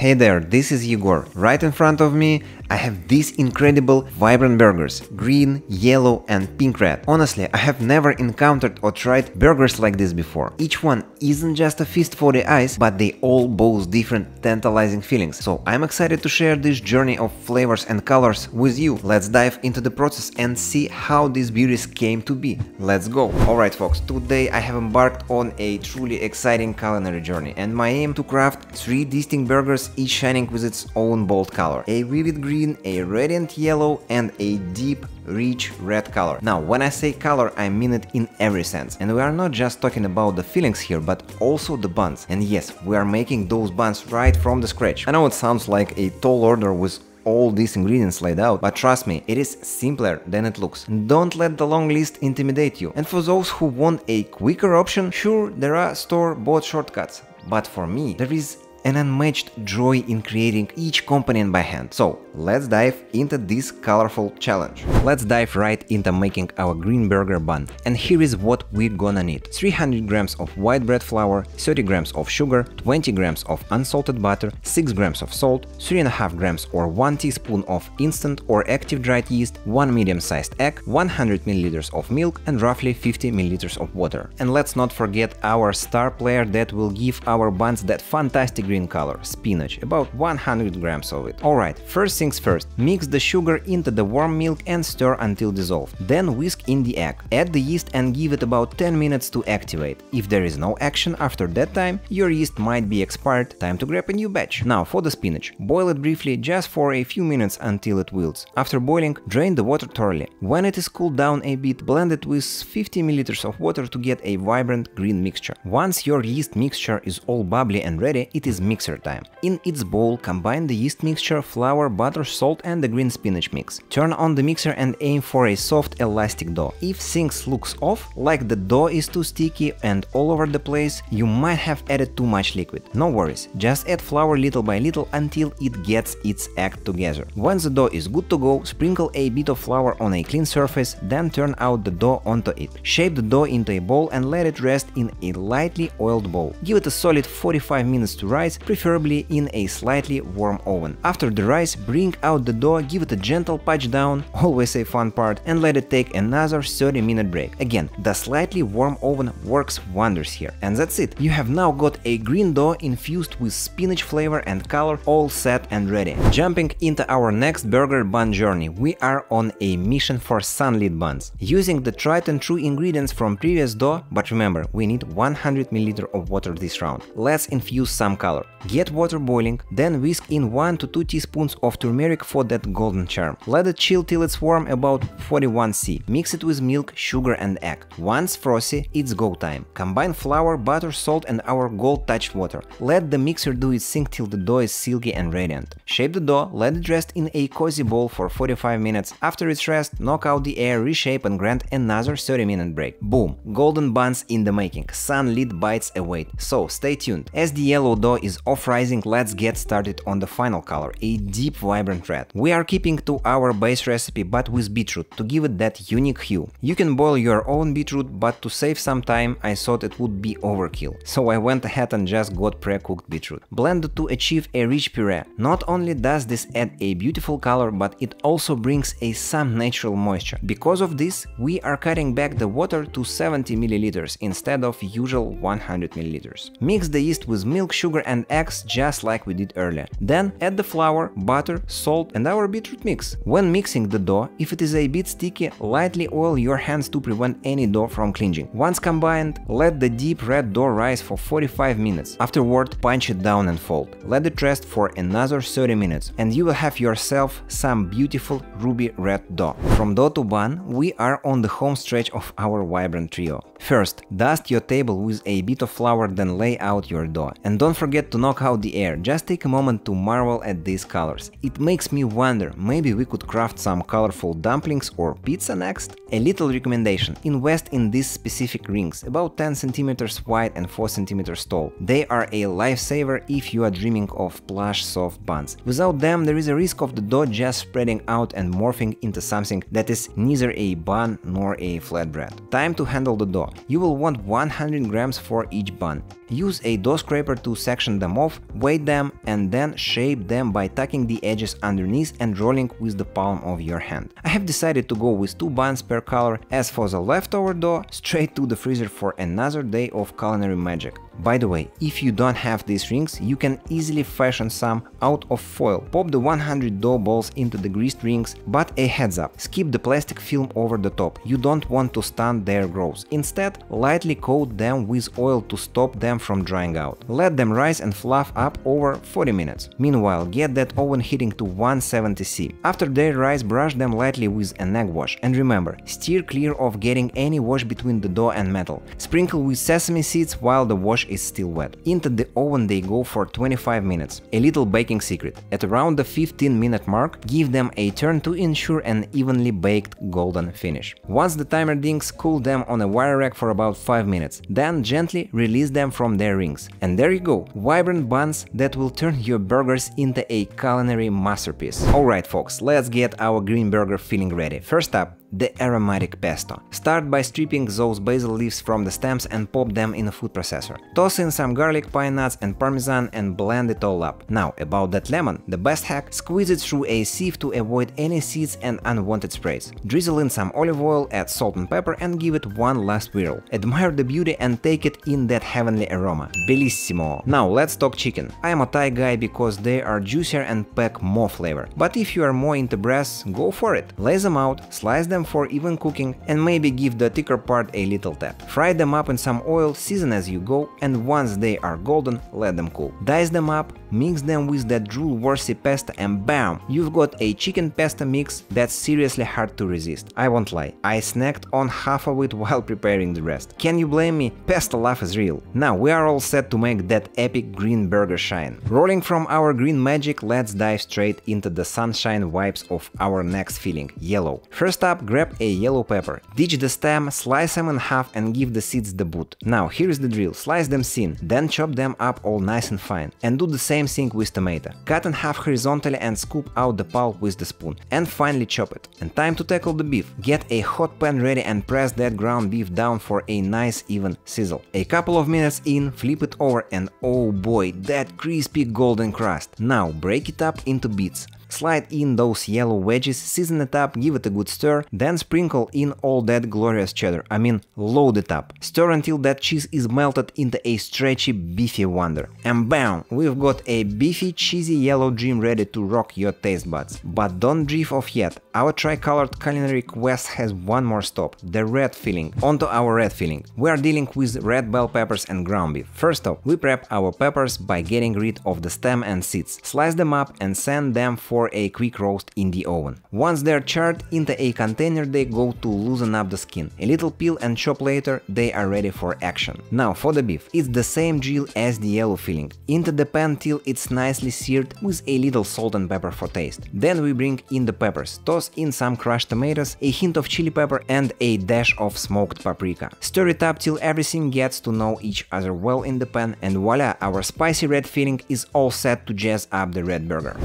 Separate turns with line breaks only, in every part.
Hey there, this is Yegor. Right in front of me I have these incredible vibrant burgers, green, yellow and pink red. Honestly, I have never encountered or tried burgers like this before. Each one isn't just a feast for the eyes, but they all boast different tantalizing feelings. So I'm excited to share this journey of flavors and colors with you. Let's dive into the process and see how these beauties came to be. Let's go! Alright folks, today I have embarked on a truly exciting culinary journey and my aim to craft three distinct burgers each shining with its own bold color. A vivid green green, a radiant yellow and a deep rich red color. Now, when I say color, I mean it in every sense. And we are not just talking about the fillings here, but also the buns. And yes, we are making those buns right from the scratch. I know it sounds like a tall order with all these ingredients laid out, but trust me, it is simpler than it looks. Don't let the long list intimidate you. And for those who want a quicker option, sure, there are store-bought shortcuts. But for me, there is an unmatched joy in creating each component by hand. So let's dive into this colorful challenge. Let's dive right into making our green burger bun. And here is what we're gonna need. 300 grams of white bread flour, 30 grams of sugar, 20 grams of unsalted butter, 6 grams of salt, 3.5 grams or 1 teaspoon of instant or active dried yeast, 1 medium-sized egg, 100 milliliters of milk and roughly 50 milliliters of water. And let's not forget our star player that will give our buns that fantastic green color, spinach, about 100 grams of it. Alright, first things first, mix the sugar into the warm milk and stir until dissolved. Then whisk in the egg. Add the yeast and give it about 10 minutes to activate. If there is no action after that time, your yeast might be expired, time to grab a new batch. Now for the spinach. Boil it briefly just for a few minutes until it wilts. After boiling, drain the water thoroughly. When it is cooled down a bit, blend it with 50 ml of water to get a vibrant green mixture. Once your yeast mixture is all bubbly and ready, it is mixer time. In its bowl, combine the yeast mixture, flour, butter, salt and the green spinach mix. Turn on the mixer and aim for a soft elastic dough. If things looks off, like the dough is too sticky and all over the place, you might have added too much liquid. No worries, just add flour little by little until it gets its act together. Once the dough is good to go, sprinkle a bit of flour on a clean surface, then turn out the dough onto it. Shape the dough into a ball and let it rest in a lightly oiled bowl. Give it a solid 45 minutes to rise, preferably in a slightly warm oven. After the rise, bring out the dough, give it a gentle patch down, always a fun part, and let it take another 30 minute break. Again, the slightly warm oven works wonders here. And that's it. You have now got a green dough infused with spinach flavor and color all set and ready. Jumping into our next burger bun journey, we are on a mission for sunlit buns. Using the tried and true ingredients from previous dough, but remember, we need 100 ml of water this round. Let's infuse some color. Get water boiling, then whisk in 1 to 2 teaspoons of turmeric for that golden charm. Let it chill till it's warm about 41 C. Mix it with milk, sugar and egg. Once frothy, it's go time. Combine flour, butter, salt and our gold touched water. Let the mixer do its thing till the dough is silky and radiant. Shape the dough, let it rest in a cozy bowl for 45 minutes. After its rest, knock out the air, reshape and grant another 30 minute break. Boom! Golden buns in the making. Sunlit bites await. So stay tuned. As the yellow dough is off rising, let's get started on the final color, a deep vibrant red. We are keeping to our base recipe but with beetroot to give it that unique hue. You can boil your own beetroot but to save some time I thought it would be overkill, so I went ahead and just got pre-cooked beetroot. Blend to achieve a rich puree. Not only does this add a beautiful color but it also brings a some natural moisture. Because of this, we are cutting back the water to 70 milliliters instead of usual 100 milliliters. Mix the yeast with milk, sugar and eggs just like we did earlier. Then add the flour, butter, salt and our beetroot mix. When mixing the dough, if it is a bit sticky, lightly oil your hands to prevent any dough from clinging. Once combined, let the deep red dough rise for 45 minutes. Afterward, punch it down and fold. Let it rest for another 30 minutes and you will have yourself some beautiful ruby red dough. From dough to bun, we are on the home stretch of our vibrant trio. First, dust your table with a bit of flour then lay out your dough. And don't forget to knock out the air, just take a moment to marvel at these colors. It makes me wonder, maybe we could craft some colorful dumplings or pizza next? A little recommendation, invest in these specific rings, about 10 cm wide and 4 cm tall. They are a lifesaver if you are dreaming of plush soft buns. Without them there is a risk of the dough just spreading out and morphing into something that is neither a bun nor a flatbread. Time to handle the dough. You will want 100 grams for each bun. Use a dough scraper to section them off, weight them and then shape them by tucking the edges underneath and rolling with the palm of your hand. I have decided to go with two buns per color. As for the leftover dough, straight to the freezer for another day of culinary magic. By the way, if you don't have these rings, you can easily fashion some out of foil. Pop the 100 dough balls into the greased rings, but a heads up, skip the plastic film over the top, you don't want to stunt their growth. Instead, lightly coat them with oil to stop them from drying out. Let them rise and fluff up over 40 minutes. Meanwhile, get that oven heating to 170C. After they rise, brush them lightly with an egg wash. And remember, steer clear of getting any wash between the dough and metal. Sprinkle with sesame seeds while the wash is still wet. Into the oven they go for 25 minutes. A little baking secret. At around the 15 minute mark, give them a turn to ensure an evenly baked golden finish. Once the timer dings, cool them on a wire rack for about 5 minutes. Then gently release them from their rings. And there you go, vibrant buns that will turn your burgers into a culinary masterpiece. Alright folks, let's get our green burger filling ready. First up, the aromatic pesto. Start by stripping those basil leaves from the stems and pop them in a food processor. Toss in some garlic, pine nuts and parmesan and blend it all up. Now, about that lemon, the best hack, squeeze it through a sieve to avoid any seeds and unwanted sprays. Drizzle in some olive oil, add salt and pepper and give it one last whirl. Admire the beauty and take it in that heavenly aroma. Bellissimo! Now let's talk chicken. I am a Thai guy because they are juicier and pack more flavor. But if you are more into breasts, go for it. Lay them out, slice them them for even cooking and maybe give the thicker part a little tap. Fry them up in some oil, season as you go, and once they are golden, let them cool. Dice them up, mix them with that drool-worthy pasta and bam! You've got a chicken pasta mix that's seriously hard to resist. I won't lie, I snacked on half of it while preparing the rest. Can you blame me? Pasta love is real. Now we are all set to make that epic green burger shine. Rolling from our green magic, let's dive straight into the sunshine vibes of our next filling, yellow. First up, grab a yellow pepper, ditch the stem, slice them in half and give the seeds the boot. Now here is the drill, slice them thin, then chop them up all nice and fine, and do the same thing with tomato. Cut in half horizontally and scoop out the pulp with the spoon, and finally chop it. And time to tackle the beef. Get a hot pan ready and press that ground beef down for a nice even sizzle. A couple of minutes in, flip it over and oh boy, that crispy golden crust. Now break it up into bits. Slide in those yellow wedges, season it up, give it a good stir, then sprinkle in all that glorious cheddar, I mean load it up. Stir until that cheese is melted into a stretchy beefy wonder. And bam! We've got a beefy cheesy yellow dream ready to rock your taste buds. But don't drift off yet, our tricolored culinary quest has one more stop, the red filling. Onto our red filling. We are dealing with red bell peppers and ground beef. First off, we prep our peppers by getting rid of the stem and seeds, slice them up and send them for for a quick roast in the oven. Once they're charred into a container they go to loosen up the skin. A little peel and chop later they are ready for action. Now for the beef, it's the same drill as the yellow filling. Into the pan till it's nicely seared with a little salt and pepper for taste. Then we bring in the peppers, toss in some crushed tomatoes, a hint of chili pepper and a dash of smoked paprika. Stir it up till everything gets to know each other well in the pan and voila, our spicy red filling is all set to jazz up the red burger.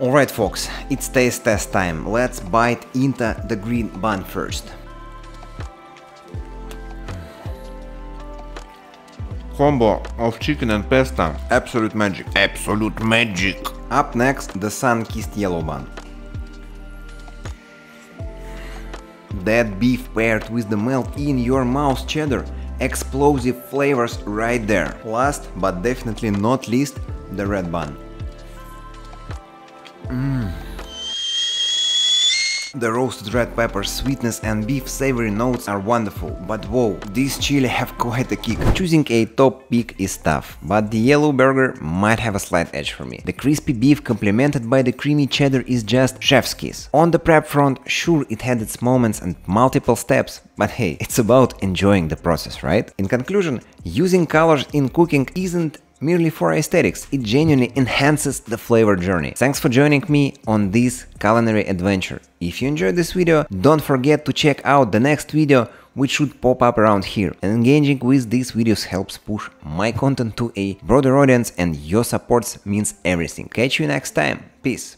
Alright folks, it's taste test time. Let's bite into the green bun first.
Combo of chicken and pasta.
Absolute magic.
Absolute magic.
Up next, the sun-kissed yellow bun. That beef paired with the melt in your mouth cheddar. Explosive flavors right there. Last, but definitely not least, the red bun. Mm. The roasted red pepper sweetness and beef savory notes are wonderful, but whoa, these chili have quite a kick. Choosing a top pick is tough, but the yellow burger might have a slight edge for me. The crispy beef complemented by the creamy cheddar is just chef's kiss. On the prep front, sure it had its moments and multiple steps, but hey, it's about enjoying the process, right? In conclusion, using colors in cooking isn't merely for aesthetics, it genuinely enhances the flavor journey. Thanks for joining me on this culinary adventure. If you enjoyed this video, don't forget to check out the next video which should pop up around here. Engaging with these videos helps push my content to a broader audience and your supports means everything. Catch you next time. Peace.